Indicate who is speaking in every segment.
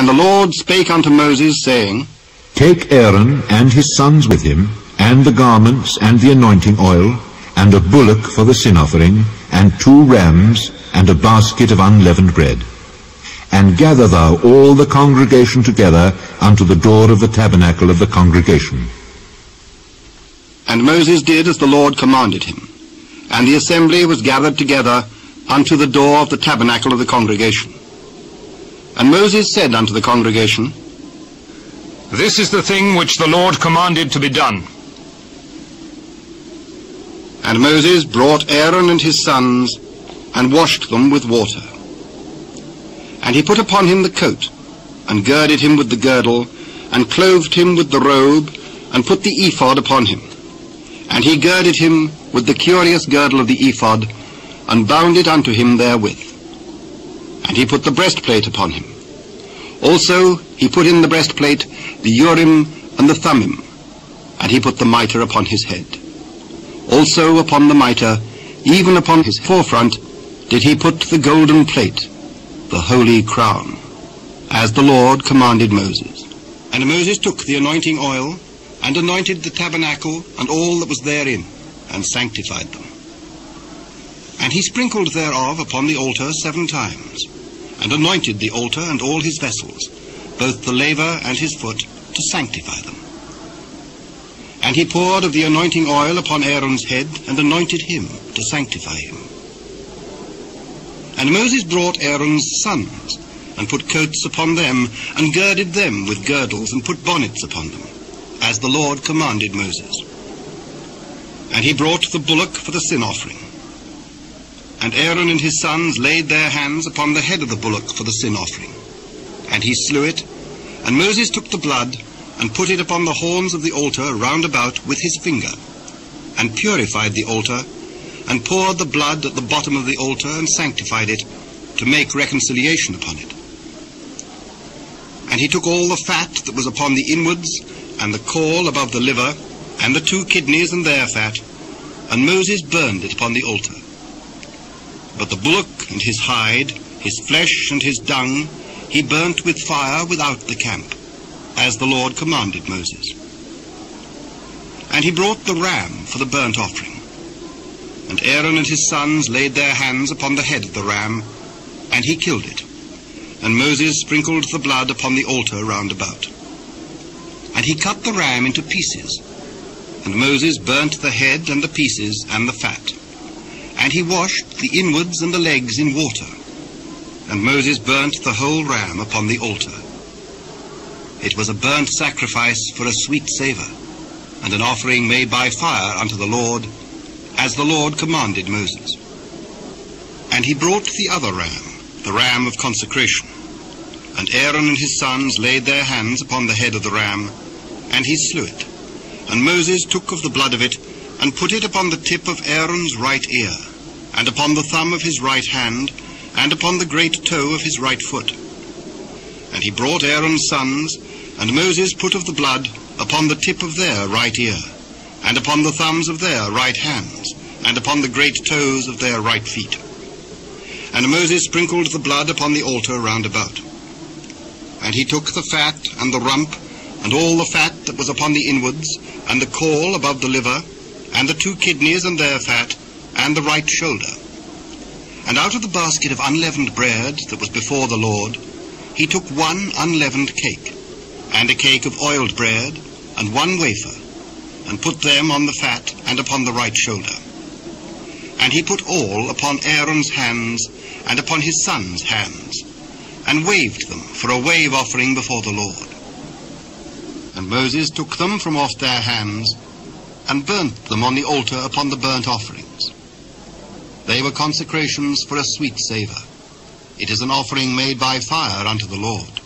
Speaker 1: And the Lord spake unto Moses, saying,
Speaker 2: Take Aaron and his sons with him, and the garments, and the anointing oil, and a bullock for the sin offering, and two rams, and a basket of unleavened bread. And gather thou all the congregation together unto the door of the tabernacle of the congregation.
Speaker 1: And Moses did as the Lord commanded him. And the assembly was gathered together unto the door of the tabernacle of the congregation. And Moses said unto the congregation,
Speaker 3: This is the thing which the Lord commanded to be done.
Speaker 1: And Moses brought Aaron and his sons, and washed them with water. And he put upon him the coat, and girded him with the girdle, and clothed him with the robe, and put the ephod upon him. And he girded him with the curious girdle of the ephod, and bound it unto him therewith. And he put the breastplate upon him. Also he put in the breastplate the Urim and the Thummim, and he put the mitre upon his head. Also upon the mitre, even upon his forefront, did he put the golden plate, the holy crown, as the Lord commanded Moses. And Moses took the anointing oil, and anointed the tabernacle and all that was therein, and sanctified them. And he sprinkled thereof upon the altar seven times, and anointed the altar and all his vessels, both the laver and his foot, to sanctify them. And he poured of the anointing oil upon Aaron's head, and anointed him to sanctify him. And Moses brought Aaron's sons, and put coats upon them, and girded them with girdles, and put bonnets upon them, as the Lord commanded Moses. And he brought the bullock for the sin offering. And Aaron and his sons laid their hands upon the head of the bullock for the sin offering. And he slew it, and Moses took the blood, and put it upon the horns of the altar round about with his finger, and purified the altar, and poured the blood at the bottom of the altar, and sanctified it, to make reconciliation upon it. And he took all the fat that was upon the inwards, and the caul above the liver, and the two kidneys and their fat, and Moses burned it upon the altar. But the bullock and his hide, his flesh and his dung, he burnt with fire without the camp, as the Lord commanded Moses. And he brought the ram for the burnt offering. And Aaron and his sons laid their hands upon the head of the ram, and he killed it. And Moses sprinkled the blood upon the altar round about. And he cut the ram into pieces. And Moses burnt the head and the pieces and the fat. And he washed the inwards and the legs in water. And Moses burnt the whole ram upon the altar. It was a burnt sacrifice for a sweet savour, and an offering made by fire unto the Lord, as the Lord commanded Moses. And he brought the other ram, the ram of consecration. And Aaron and his sons laid their hands upon the head of the ram, and he slew it. And Moses took of the blood of it, and put it upon the tip of Aaron's right ear, and upon the thumb of his right hand, and upon the great toe of his right foot. And he brought Aaron's sons, and Moses put of the blood upon the tip of their right ear, and upon the thumbs of their right hands, and upon the great toes of their right feet. And Moses sprinkled the blood upon the altar round about. And he took the fat and the rump, and all the fat that was upon the inwards, and the caul above the liver, and the two kidneys and their fat, and the right shoulder. And out of the basket of unleavened bread that was before the Lord, he took one unleavened cake, and a cake of oiled bread, and one wafer, and put them on the fat and upon the right shoulder. And he put all upon Aaron's hands, and upon his sons' hands, and waved them for a wave offering before the Lord. And Moses took them from off their hands, and burnt them on the altar upon the burnt offerings. They were consecrations for a sweet savour. It is an offering made by fire unto the Lord.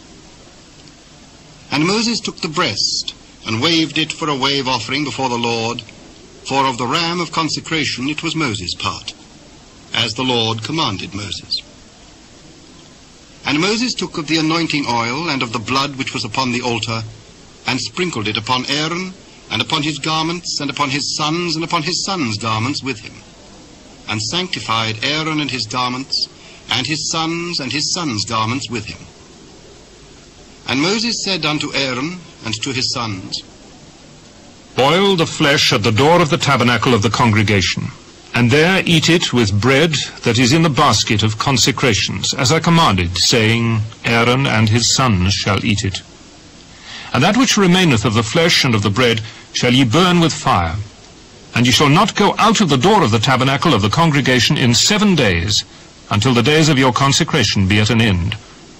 Speaker 1: And Moses took the breast, and waved it for a wave offering before the Lord, for of the ram of consecration it was Moses' part, as the Lord commanded Moses. And Moses took of the anointing oil and of the blood which was upon the altar, and sprinkled it upon Aaron, and upon his garments, and upon his sons, and upon his sons' garments with him, and sanctified Aaron and his garments, and his sons and his sons' garments with him. And Moses said unto Aaron and to his sons,
Speaker 3: Boil the flesh at the door of the tabernacle of the congregation, and there eat it with bread that is in the basket of consecrations, as I commanded, saying, Aaron and his sons shall eat it. And that which remaineth of the flesh and of the bread shall ye burn with fire. And ye shall not go out of the door of the tabernacle of the congregation in seven days, until the days of your consecration be at an end.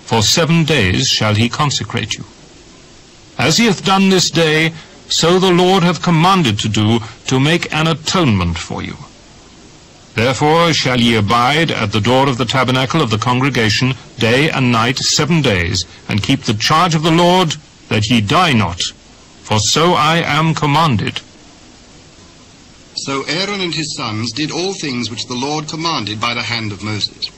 Speaker 3: For seven days shall he consecrate you. As he hath done this day, so the Lord hath commanded to do, to make an atonement for you. Therefore shall ye abide at the door of the tabernacle of the congregation day and night seven days, and keep the charge of the Lord, that ye die not. For so I am commanded.
Speaker 1: So Aaron and his sons did all things which the Lord commanded by the hand of Moses.